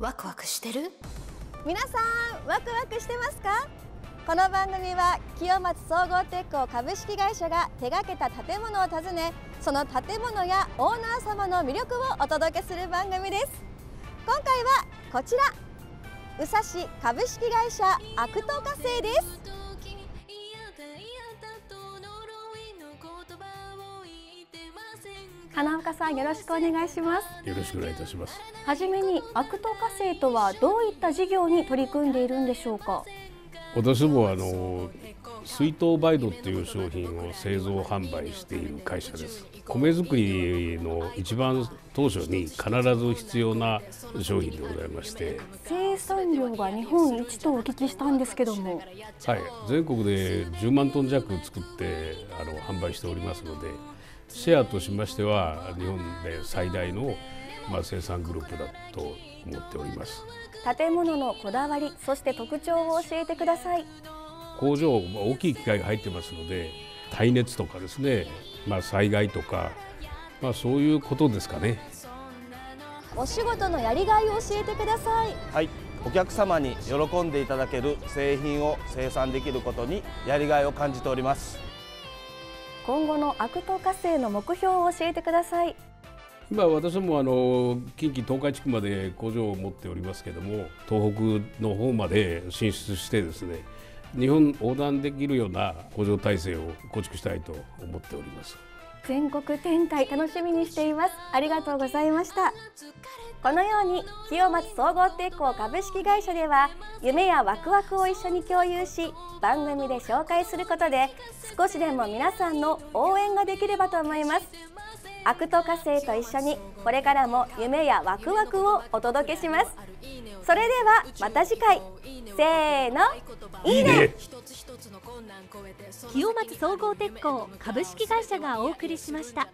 ワクワクしてる？皆さんワクワクしてますか？この番組は清松総合鉄工株式会社が手掛けた建物を訪ねその建物やオーナー様の魅力をお届けする番組です。今回はこちら。宇佐市株式会社アクト化成です。花岡さんよろしくお願いします。よろしくお願いいたします。はじめにアクト化成とはどういった事業に取り組んでいるんでしょうか？私もあの水稲培土っていう商品を製造販売している会社です。米作りの一番当初に必ず必要な商品でございまして。生産量が日本一とお聞きしたんですけども。はい。全国で10万トン弱作ってあの販売しておりますのでシェアとしましては日本で最大の、まあ、生産グループだと思っております。建物のこだわりそして特徴を教えてください。工場大きい機械が入ってますので耐熱とかですね、まあ、災害とか、まあ、そういうことですかね。お仕事のやりがいを教えてください。はい。お客様に喜んでいただける製品を生産できることにやりがいを感じております今後の悪党化成の目標を教えてください。今私もあの近畿東海地区まで工場を持っておりますけども東北の方まで進出してですね日本横断できるような工場体制を構築したいと思っております。全国展開楽しみにしています。ありがとうございました。このように清松総合鉄工株式会社では夢やワクワクを一緒に共有し番組で紹介することで少しでも皆さんの応援ができればと思います。アクト化成と一緒にこれからも夢やワクワクをお届けします。それではまた次回。せーの。いいね。清松総合鉄工株式会社がお送りしました。